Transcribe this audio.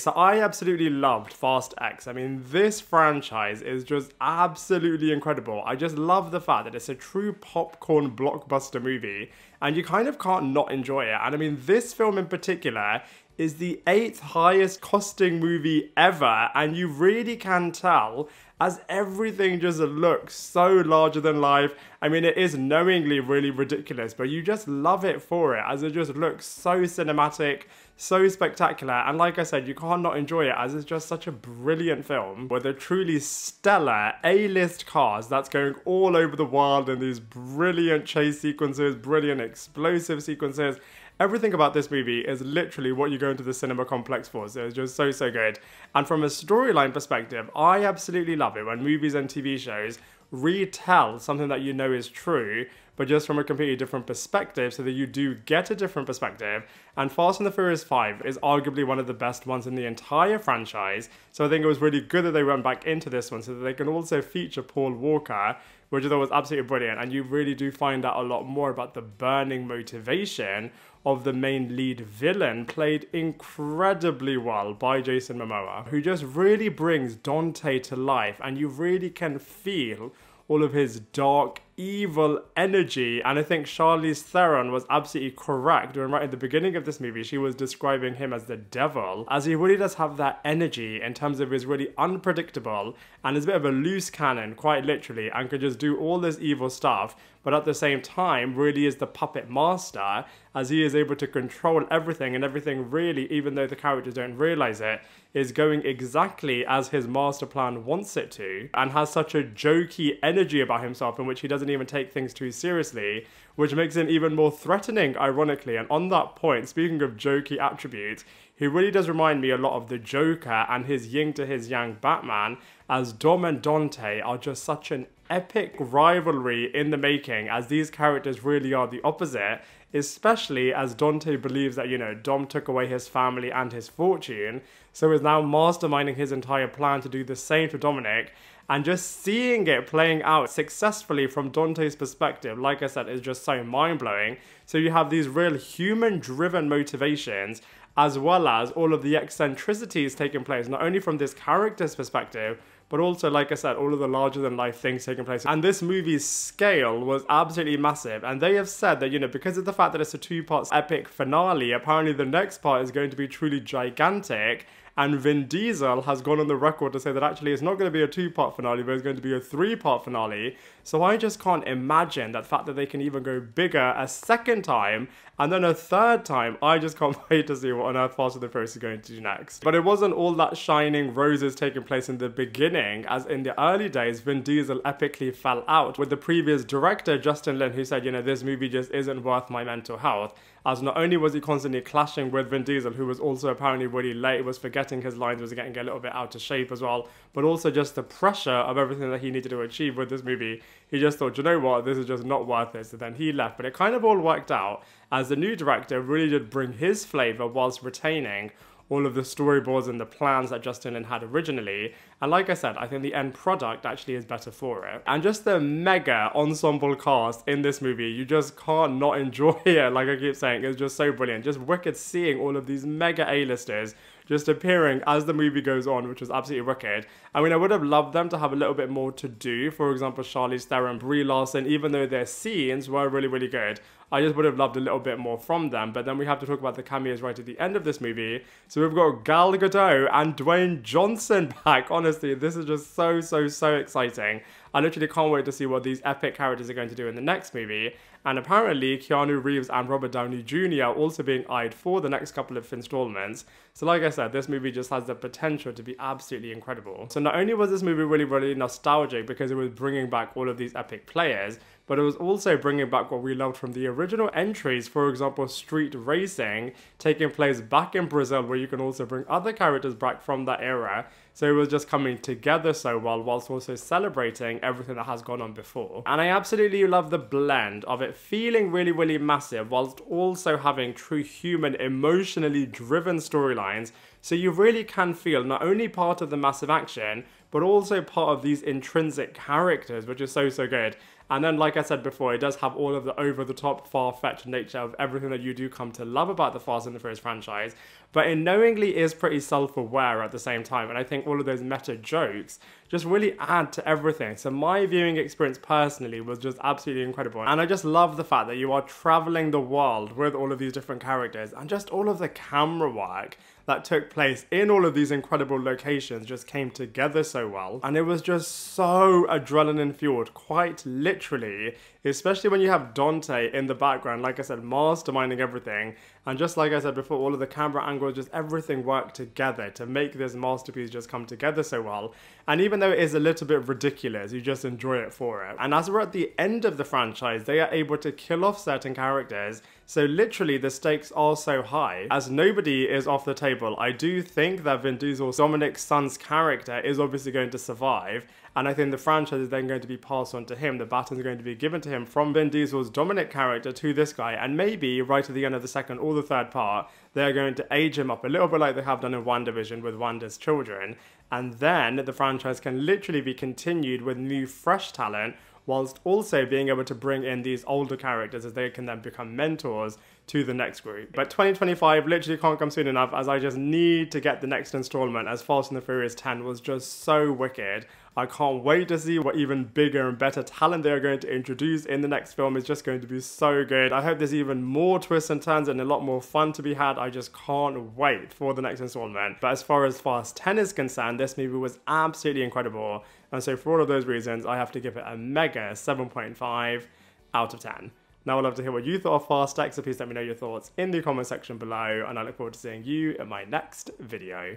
So I absolutely loved Fast X. I mean, this franchise is just absolutely incredible. I just love the fact that it's a true popcorn blockbuster movie and you kind of can't not enjoy it. And I mean, this film in particular is the eighth highest costing movie ever and you really can tell as everything just looks so larger than life. I mean, it is knowingly really ridiculous, but you just love it for it as it just looks so cinematic, so spectacular. And like I said, you can't not enjoy it as it's just such a brilliant film with a truly stellar A-list cast that's going all over the world in these brilliant chase sequences, brilliant explosive sequences everything about this movie is literally what you go into the cinema complex for. So it's just so, so good. And from a storyline perspective, I absolutely love it when movies and TV shows retell something that you know is true, but just from a completely different perspective so that you do get a different perspective. And Fast and the Furious 5 is arguably one of the best ones in the entire franchise. So I think it was really good that they went back into this one so that they can also feature Paul Walker, which I thought was absolutely brilliant. And you really do find out a lot more about the burning motivation of the main lead villain, played incredibly well by Jason Momoa, who just really brings Dante to life, and you really can feel all of his dark, evil energy. And I think Charlize Theron was absolutely correct when, right at the beginning of this movie, she was describing him as the devil, as he really does have that energy in terms of his really unpredictable and is a bit of a loose cannon, quite literally, and can just do all this evil stuff, but at the same time, really is the puppet master, as he is able to control everything, and everything really, even though the characters don't realize it, is going exactly as his master plan wants it to, and has such a jokey energy about himself in which he doesn't even take things too seriously, which makes him even more threatening, ironically. And on that point, speaking of jokey attributes, he really does remind me a lot of the Joker and his yin to his yang Batman, as Dom and Dante are just such an epic rivalry in the making, as these characters really are the opposite especially as Dante believes that, you know, Dom took away his family and his fortune, so is now masterminding his entire plan to do the same to Dominic. And just seeing it playing out successfully from Dante's perspective, like I said, is just so mind blowing. So you have these real human driven motivations as well as all of the eccentricities taking place, not only from this character's perspective, but also, like I said, all of the larger than life things taking place. And this movie's scale was absolutely massive. And they have said that, you know, because of the fact that it's a two part epic finale, apparently the next part is going to be truly gigantic. And Vin Diesel has gone on the record to say that actually it's not going to be a two part finale, but it's going to be a three part finale. So I just can't imagine that fact that they can even go bigger a second time and then a third time. I just can't wait to see what on earth Fast and the Furious is going to do next. But it wasn't all that shining roses taking place in the beginning, as in the early days, Vin Diesel epically fell out with the previous director, Justin Lin, who said, you know, this movie just isn't worth my mental health as not only was he constantly clashing with Vin Diesel, who was also apparently really late, was forgetting his lines, was getting a little bit out of shape as well, but also just the pressure of everything that he needed to achieve with this movie. He just thought, you know what, this is just not worth it. So then he left, but it kind of all worked out as the new director really did bring his flavor whilst retaining all of the storyboards and the plans that Justin Lin had originally. And like I said, I think the end product actually is better for it. And just the mega ensemble cast in this movie, you just can't not enjoy it. Like I keep saying, it's just so brilliant. Just wicked seeing all of these mega A-listers just appearing as the movie goes on, which was absolutely wicked. I mean, I would have loved them to have a little bit more to do. For example, Charlize Theron, Brie Larson, even though their scenes were really, really good. I just would have loved a little bit more from them. But then we have to talk about the cameos right at the end of this movie. So we've got Gal Gadot and Dwayne Johnson back. Honestly, this is just so, so, so exciting. I literally can't wait to see what these epic characters are going to do in the next movie. And apparently, Keanu Reeves and Robert Downey Jr. are also being eyed for the next couple of installments. So, like I said, this movie just has the potential to be absolutely incredible. So, not only was this movie really, really nostalgic because it was bringing back all of these epic players, but it was also bringing back what we loved from the original entries, for example, Street Racing, taking place back in Brazil, where you can also bring other characters back from that era. So it was just coming together so well, whilst also celebrating everything that has gone on before. And I absolutely love the blend of it feeling really, really massive, whilst also having true human, emotionally driven storylines so you really can feel not only part of the massive action, but also part of these intrinsic characters, which is so, so good. And then, like I said before, it does have all of the over the top, far fetched nature of everything that you do come to love about the Fast and the Furious franchise. But it knowingly is pretty self aware at the same time. And I think all of those meta jokes just really add to everything. So, my viewing experience personally was just absolutely incredible. And I just love the fact that you are traveling the world with all of these different characters and just all of the camera work that took place in all of these incredible locations just came together so well. And it was just so adrenaline fueled, quite literally, especially when you have Dante in the background, like I said, masterminding everything. And just like I said before, all of the camera angles, just everything worked together to make this masterpiece just come together so well. And even though it is a little bit ridiculous, you just enjoy it for it. And as we're at the end of the franchise, they are able to kill off certain characters so literally the stakes are so high. As nobody is off the table, I do think that Vin Diesel's Dominic's son's character is obviously going to survive. And I think the franchise is then going to be passed on to him. The baton is going to be given to him from Vin Diesel's Dominic character to this guy. And maybe right at the end of the second or the third part, they're going to age him up a little bit like they have done in WandaVision with Wanda's children. And then the franchise can literally be continued with new, fresh talent whilst also being able to bring in these older characters as they can then become mentors to the next group. But 2025 literally can't come soon enough as I just need to get the next installment as Fast and the Furious 10 was just so wicked. I can't wait to see what even bigger and better talent they are going to introduce in the next film. It's just going to be so good. I hope there's even more twists and turns and a lot more fun to be had. I just can't wait for the next installment. But as far as Fast 10 is concerned, this movie was absolutely incredible. And so for all of those reasons, I have to give it a mega 7.5 out of 10. Now I'd love to hear what you thought of Fast X, so please let me know your thoughts in the comment section below, and I look forward to seeing you in my next video.